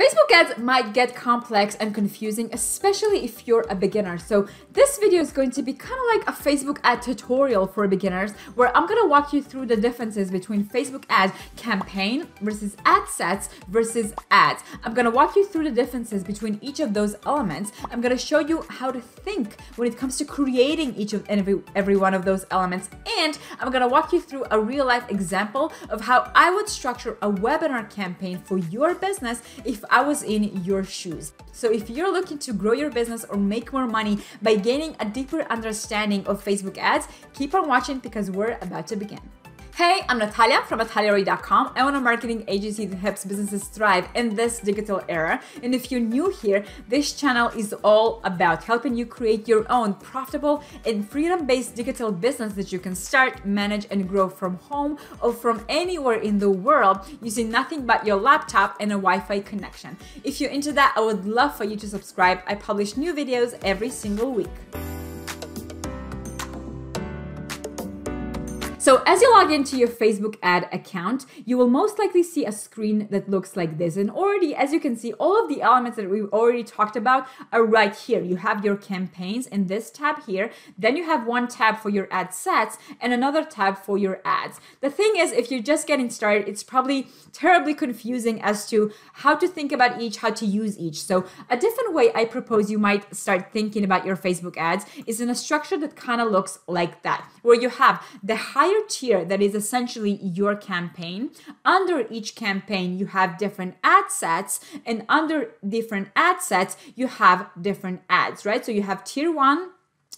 Facebook ads might get complex and confusing, especially if you're a beginner. So this video is going to be kind of like a Facebook ad tutorial for beginners, where I'm gonna walk you through the differences between Facebook ad campaign versus ad sets versus ads. I'm gonna walk you through the differences between each of those elements. I'm gonna show you how to think when it comes to creating each of every, every one of those elements. And I'm gonna walk you through a real life example of how I would structure a webinar campaign for your business if I was in your shoes. So if you're looking to grow your business or make more money by gaining a deeper understanding of Facebook ads, keep on watching because we're about to begin. Hey, I'm Nataliya from nataliyarey.com. I own a marketing agency that helps businesses thrive in this digital era. And if you're new here, this channel is all about helping you create your own profitable and freedom based digital business that you can start, manage, and grow from home or from anywhere in the world using nothing but your laptop and a Wi Fi connection. If you're into that, I would love for you to subscribe. I publish new videos every single week. So as you log into your Facebook ad account, you will most likely see a screen that looks like this. And already, as you can see, all of the elements that we've already talked about are right here. You have your campaigns in this tab here. Then you have one tab for your ad sets and another tab for your ads. The thing is, if you're just getting started, it's probably terribly confusing as to how to think about each, how to use each. So a different way I propose you might start thinking about your Facebook ads is in a structure that kind of looks like that, where you have the high tier that is essentially your campaign. Under each campaign, you have different ad sets, and under different ad sets, you have different ads, right? So you have tier one,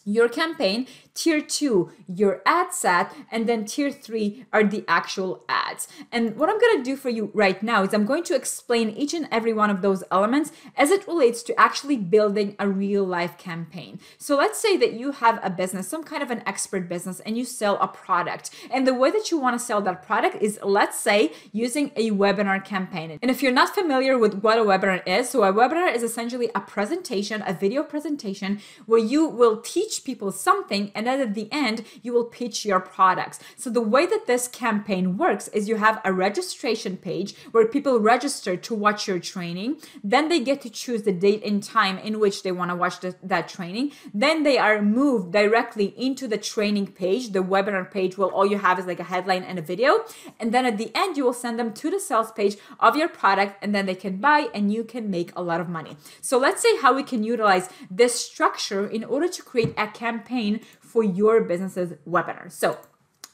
your campaign, tier two, your ad set, and then tier three are the actual ads. And what I'm gonna do for you right now is I'm going to explain each and every one of those elements as it relates to actually building a real life campaign. So let's say that you have a business, some kind of an expert business, and you sell a product. And the way that you wanna sell that product is, let's say, using a webinar campaign. And if you're not familiar with what a webinar is, so a webinar is essentially a presentation, a video presentation, where you will teach teach people something and then at the end you will pitch your products. So the way that this campaign works is you have a registration page where people register to watch your training. Then they get to choose the date and time in which they want to watch the, that training. Then they are moved directly into the training page, the webinar page where all you have is like a headline and a video. And then at the end you will send them to the sales page of your product and then they can buy and you can make a lot of money. So let's say how we can utilize this structure in order to create a campaign for your business's webinar. So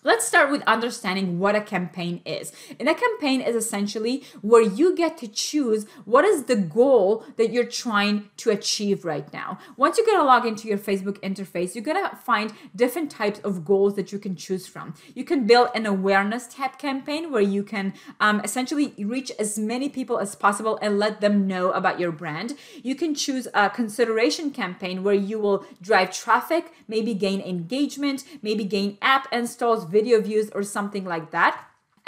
Let's start with understanding what a campaign is. And a campaign is essentially where you get to choose what is the goal that you're trying to achieve right now. Once you get to log into your Facebook interface, you're gonna find different types of goals that you can choose from. You can build an awareness type campaign where you can um, essentially reach as many people as possible and let them know about your brand. You can choose a consideration campaign where you will drive traffic, maybe gain engagement, maybe gain app installs, video views or something like that.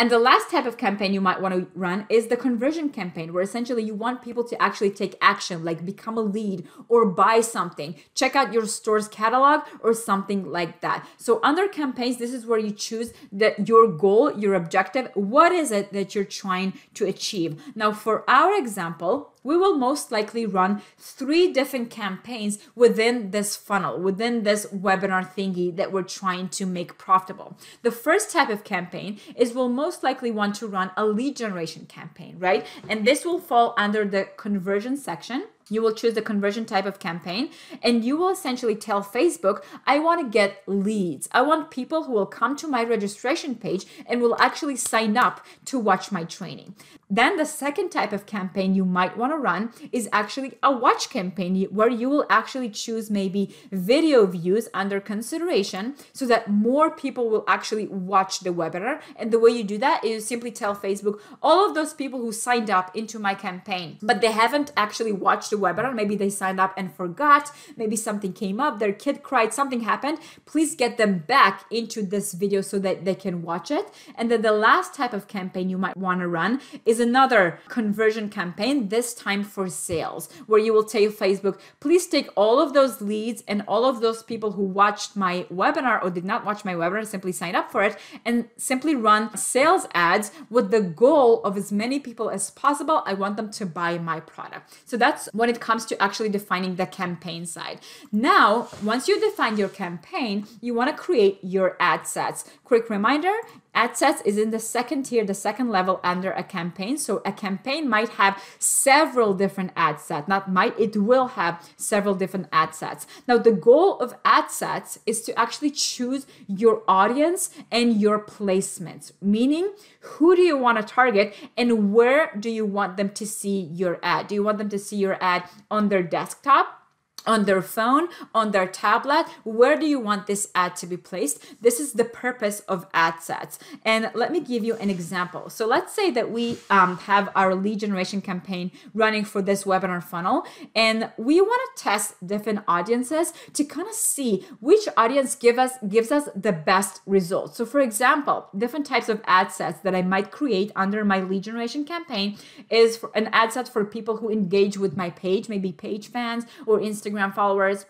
And the last type of campaign you might want to run is the conversion campaign, where essentially you want people to actually take action, like become a lead or buy something, check out your store's catalog or something like that. So under campaigns, this is where you choose that your goal, your objective, what is it that you're trying to achieve. Now, for our example, we will most likely run three different campaigns within this funnel, within this webinar thingy that we're trying to make profitable. The first type of campaign is we'll most likely want to run a lead generation campaign, right? And this will fall under the conversion section you will choose the conversion type of campaign and you will essentially tell Facebook, I want to get leads. I want people who will come to my registration page and will actually sign up to watch my training. Then the second type of campaign you might want to run is actually a watch campaign where you will actually choose maybe video views under consideration so that more people will actually watch the webinar. And the way you do that is simply tell Facebook, all of those people who signed up into my campaign, but they haven't actually watched the webinar, maybe they signed up and forgot, maybe something came up, their kid cried, something happened, please get them back into this video so that they can watch it. And then the last type of campaign you might want to run is another conversion campaign, this time for sales, where you will tell Facebook, please take all of those leads and all of those people who watched my webinar or did not watch my webinar, simply sign up for it and simply run sales ads with the goal of as many people as possible. I want them to buy my product. So that's when it comes to actually defining the campaign side. Now, once you define your campaign, you want to create your ad sets. Quick reminder Ad sets is in the second tier, the second level under a campaign. So a campaign might have several different ad sets. Not might, it will have several different ad sets. Now, the goal of ad sets is to actually choose your audience and your placements, meaning who do you want to target and where do you want them to see your ad? Do you want them to see your ad on their desktop? On their phone, on their tablet, where do you want this ad to be placed? This is the purpose of ad sets. And let me give you an example. So let's say that we um, have our lead generation campaign running for this webinar funnel, and we want to test different audiences to kind of see which audience give us gives us the best results. So for example, different types of ad sets that I might create under my lead generation campaign is an ad set for people who engage with my page, maybe page fans or Instagram Instagram followers.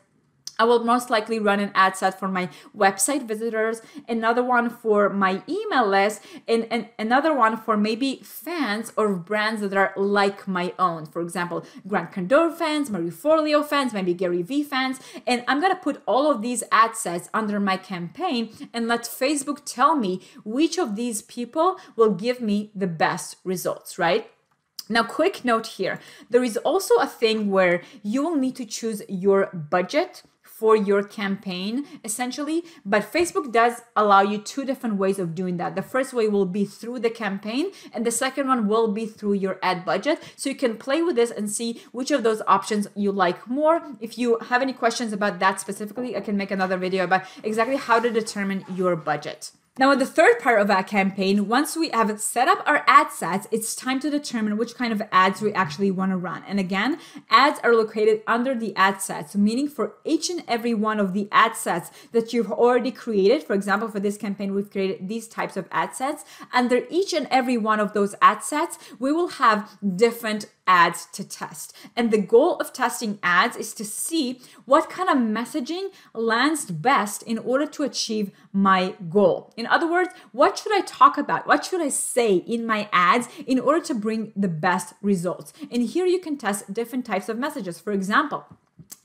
I will most likely run an ad set for my website visitors, another one for my email list, and, and another one for maybe fans or brands that are like my own. For example, Grant Cardone fans, Marie Forleo fans, maybe Gary Vee fans. And I'm gonna put all of these ad sets under my campaign and let Facebook tell me which of these people will give me the best results, right? Now, quick note here. There is also a thing where you will need to choose your budget for your campaign essentially but facebook does allow you two different ways of doing that. The first way will be through the campaign and the second one will be through your ad budget. So you can play with this and see which of those options you like more. If you have any questions about that specifically i can make another video about exactly how to determine your budget now, in the third part of our campaign, once we have set up our ad sets, it's time to determine which kind of ads we actually want to run. And again, ads are located under the ad sets, meaning for each and every one of the ad sets that you've already created. For example, for this campaign, we've created these types of ad sets. Under each and every one of those ad sets, we will have different ads to test. And the goal of testing ads is to see what kind of messaging lands best in order to achieve my goal. In other words, what should I talk about? What should I say in my ads in order to bring the best results? And here you can test different types of messages. For example,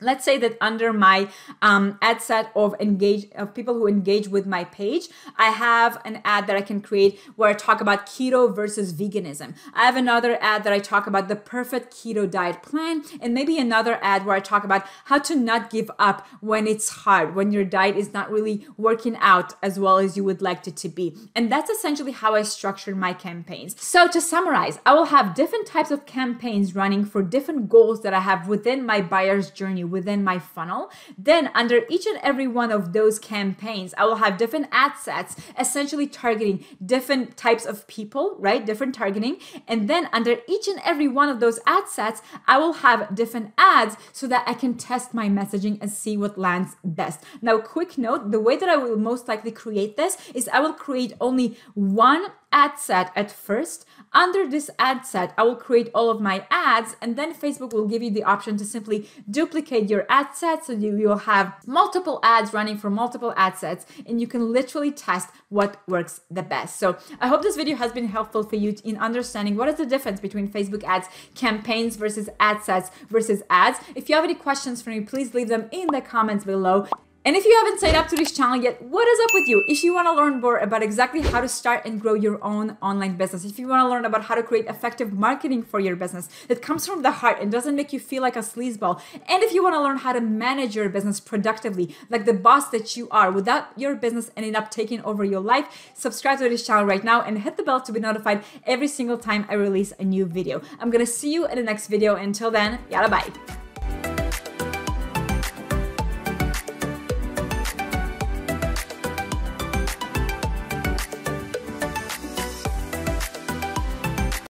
let's say that under my um, ad set of engage of people who engage with my page i have an ad that i can create where i talk about keto versus veganism. I have another ad that i talk about the perfect keto diet plan and maybe another ad where i talk about how to not give up when it's hard when your diet is not really working out as well as you would like it to be. And that's essentially how i structure my campaigns. So to summarize i will have different types of campaigns running for different goals that i have within my buyer's journey within my funnel. Then under each and every one of those campaigns, I will have different ad sets essentially targeting different types of people, right? Different targeting. And then under each and every one of those ad sets, I will have different ads so that I can test my messaging and see what lands best. Now, quick note, the way that I will most likely create this is I will create only one ad set at first. Under this ad set, I will create all of my ads and then Facebook will give you the option to simply duplicate your ad set so you will have multiple ads running for multiple ad sets and you can literally test what works the best. So I hope this video has been helpful for you in understanding what is the difference between Facebook ads, campaigns versus ad sets versus ads. If you have any questions for me, please leave them in the comments below. And if you haven't signed up to this channel yet, what is up with you? If you want to learn more about exactly how to start and grow your own online business, if you want to learn about how to create effective marketing for your business that comes from the heart and doesn't make you feel like a sleazeball, and if you want to learn how to manage your business productively, like the boss that you are, without your business ending up taking over your life, subscribe to this channel right now and hit the bell to be notified every single time I release a new video. I'm gonna see you in the next video. Until then, yalla bye.